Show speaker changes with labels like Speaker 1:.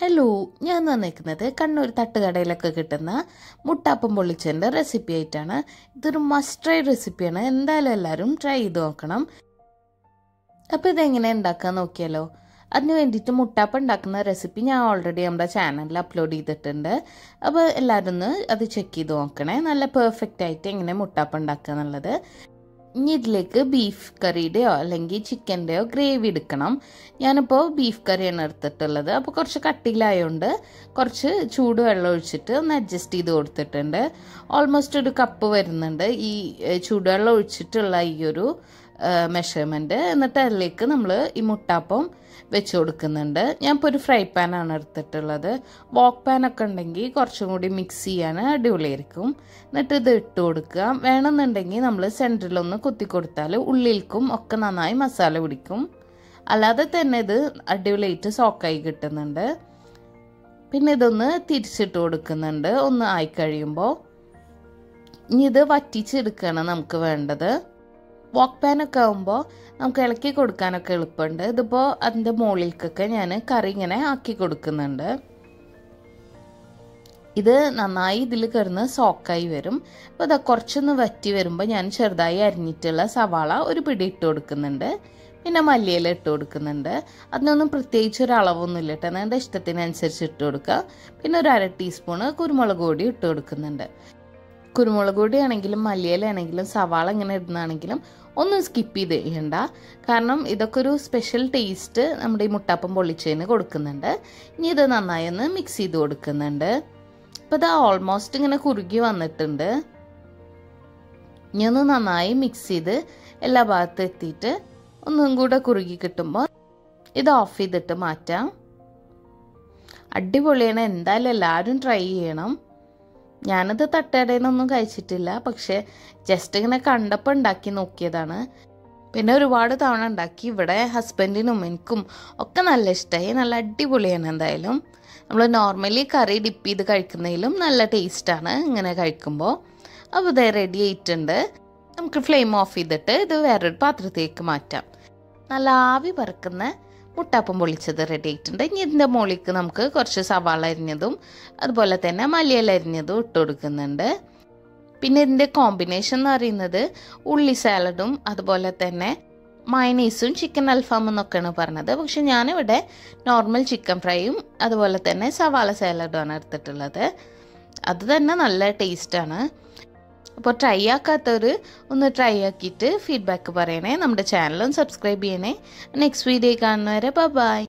Speaker 1: Hello ഞാൻ വന്നിരിക്കുന്നത് കണ്ണൂർ തട്ടുകടയിലൊക്കെ കിട്ടുന്ന മുട്ടാപ്പം പൊള്ളിച്ചതിന്റെ റെസിപ്പി ആയിട്ടാണ്. ഇതൊരു മസ്റ്റ് ട്രൈ റെസിപ്പിയാണ് എന്തായാലും എല്ലാവരും ട്രൈ ചെയ്ത് നോക്കണം. അപ്പോൾ ഇതെങ്ങനെ ഉണ്ടാക്കാൻ നോക്കിയാലോ? അതിന് വേണ്ടിയിട്ട് മുട്ടാപ്പം ഉണ്ടാക്കുന്ന റെസിപ്പി ഞാൻ ഓൾറെഡി നമ്മുടെ ചാനലിൽ അപ്ലോഡ് ചെയ്തിട്ടുണ്ട്. അപ്പോൾ എല്ലാവരും ഒന്ന് അത് ചെക്ക് ചെയ്ത് നോക്കണേ. നല്ല പെർഫെക്റ്റ് ആയിട്ട് എങ്ങനെ മുട്ടാപ്പം ഉണ്ടാക്കുക എന്നുള്ളത്. ഇനി ഇതിലേക്ക് ബീഫ് കറിയുടെയോ അല്ലെങ്കിൽ ചിക്കന്റെയോ ഗ്രേവി എടുക്കണം. ഞാനിപ്പോൾ ബീഫ് കറിയാണ് എടുത്തിട്ടുള്ളത്. അപ്പോൾ കുറച്ച് കട്ടിയിലായതുകൊണ്ട് കുറച്ച് ചൂട് വെള്ളം ഒഴിച്ചിട്ട് ഒന്ന് അഡ്ജസ്റ്റ് ചെയ്ത് കൊടുത്തിട്ടുണ്ട്. ഓൾമോസ്റ്റ് ഒരു കപ്പ് വരുന്നുണ്ട്. ഈ ചൂടുവെള്ളം ഒഴിച്ചിട്ടുള്ള ഈ ഒരു മെഷർമെന്റ് എന്നിട്ട് അതിലേക്ക് നമ്മൾ ഈ മുട്ടാപ്പം വെച്ച് കൊടുക്കുന്നുണ്ട്. ഞാനിപ്പോൾ ഒരു ഫ്രൈ പാനാണ് എടുത്തിട്ടുള്ളത്. വോക്ക് പാനൊക്കെ ഉണ്ടെങ്കിൽ കുറച്ചും കൂടി മിക്സ് ചെയ്യാൻ അടിപൊളിയായിരിക്കും. എന്നിട്ട് ഇത് ഇട്ട് കൊടുക്കുക. വേണമെന്നുണ്ടെങ്കിൽ നമ്മൾ സെന്ററിലൊന്ന് കുത്തി കൊടുത്താൽ ഉള്ളിൽക്കും ഒക്കെ നന്നായി മസാല പിടിക്കും. അല്ലാതെ തന്നെ ഇത് അടിപൊളിയായിട്ട് സോക്കായി കിട്ടുന്നുണ്ട്. പിന്നെ ഇതൊന്ന് തിരിച്ചിട്ട് കൊടുക്കുന്നുണ്ട്. ഒന്ന് ആയി കഴിയുമ്പോൾ ഇനി ഇത് വറ്റിച്ചെടുക്കുകയാണ് നമുക്ക് വേണ്ടത്. വോക്ക് പാനൊക്കെ ആകുമ്പോൾ നമുക്ക് ഇളക്കി കൊടുക്കാനൊക്കെ എളുപ്പമുണ്ട്. ഇതിപ്പോൾ അതിന്റെ മുകളിലേക്കൊക്കെ ഞാൻ കറി ഇങ്ങനെ ആക്കി കൊടുക്കുന്നുണ്ട്. ഇത് നന്നായി ഇതിൽ കിടന്ന് സോക്കായി വരും. അപ്പോൾ ഇതാ കുറച്ചൊന്ന് വറ്റി വരുമ്പോൾ ഞാൻ ചെറുതായി അരിഞ്ഞിട്ടുള്ള സവാള ഒരു പിടി ഇട്ട് കൊടുക്കുന്നുണ്ട്. പിന്നെ മല്ലിയില ഇട്ട് കൊടുക്കുന്നുണ്ട്. അതിനൊന്നും പ്രത്യേകിച്ച് ഒരു അളവൊന്നുമില്ല കേട്ടോ. നിങ്ങളുടെ ഇഷ്ടത്തിനനുസരിച്ച് ഇട്ട് കൊടുക്കുക. പിന്നെ ഒരു അര ടീസ്പൂണ് കുരുമുളക് പൊടി ഇട്ട് കൊടുക്കുന്നുണ്ട്. കുരുമുളക് പൊടിയാണെങ്കിലും മല്ലിയില ആണെങ്കിലും സവാള ഇങ്ങനെ ഇടുന്നതാണെങ്കിലും ഒന്നും സ്കിപ്പ് ചെയ്ത് ചെയ്യണ്ട. കാരണം ഇതൊക്കെ ഒരു സ്പെഷ്യൽ ടേസ്റ്റ് നമ്മുടെ ഈ മുട്ടാപ്പം പൊള്ളിച്ചതിന് കൊടുക്കുന്നുണ്ട്. ഇനി ഇത് നന്നായി ഒന്ന് മിക്സ് ചെയ്ത് കൊടുക്കുന്നുണ്ട്. അപ്പോൾ ഇത് ഓൾമോസ്റ്റ് ഇങ്ങനെ കുറുകി വന്നിട്ടുണ്ട്. ഇനി ഒന്ന് നന്നായി മിക്സ് ചെയ്ത് എല്ലാ ഭാഗത്തും എത്തിയിട്ട് ഒന്നും കൂടെ കുറുകി കിട്ടുമ്പോൾ ഇത് ഓഫ് ചെയ്തിട്ട് മാറ്റാം. അടിപൊളിയാണ്. എന്തായാലും എല്ലാവരും ട്രൈ ചെയ്യണം. ഞാനത് തട്ടുകടയിൽ നിന്നൊന്നും കഴിച്ചിട്ടില്ല. പക്ഷെ ജസ്റ്റ് ഇങ്ങനെ കണ്ടപ്പോൾ ഉണ്ടാക്കി നോക്കിയതാണ്. പിന്നെ ഒരുപാട് തവണ ഉണ്ടാക്കി. ഇവിടെ ഹസ്ബൻഡിനും എനിക്കും ഒക്കെ നല്ല ഇഷ്ടമായി നല്ല അടിപൊളിയാണ് എന്തായാലും. നമ്മൾ നോർമലി കറി ഡിപ്പ് ചെയ്ത് കഴിക്കുന്നതിലും നല്ല ടേസ്റ്റാണ് ഇങ്ങനെ കഴിക്കുമ്പോൾ അപ്പോൾ ഇത് റെഡി ആയിട്ടുണ്ട്. നമുക്ക് ഫ്ലെയിം ഓഫ് ചെയ്തിട്ട് ഇത് വേറൊരു പാത്രത്തിലേക്ക് മാറ്റാം. നല്ല ആവി പറക്കുന്ന മുട്ടാപ്പം പൊളിച്ചത് റെഡി ആയിട്ടുണ്ട്. ഇനി ഇതിന്റെ മുകളിലേക്ക് നമുക്ക് കുറച്ച് സവാള അരിഞ്ഞതും അതുപോലെ തന്നെ മല്ലിയില അരിഞ്ഞതും ഇട്ട് കൊടുക്കുന്നുണ്ട്. പിന്നെ ഇതിന്റെ കോമ്പിനേഷൻ എന്ന് പറയുന്നത് ഉള്ളി സാലഡും അതുപോലെ തന്നെ മയനീസും ചിക്കൻ അൽഫാമും എന്നൊക്കെയാണ് പറഞ്ഞത്. പക്ഷെ ഞാനിവിടെ നോർമൽ ചിക്കൻ ഫ്രൈയും അതുപോലെ തന്നെ സവാള സാലഡുമാണ് എടുത്തിട്ടുള്ളത്. അത് തന്നെ നല്ല ടേസ്റ്റാണ് അപ്പോൾ ട്രൈ ആക്കാത്തവർ ഒന്ന് ട്രൈ ആക്കിയിട്ട് ഫീഡ്ബാക്ക് പറയണേ നമ്മുടെ ചാനലും സബ്സ്ക്രൈബ് ചെയ്യണേ. നെക്സ്റ്റ് വീഡിയോ കാണുന്നവരെ ബൈ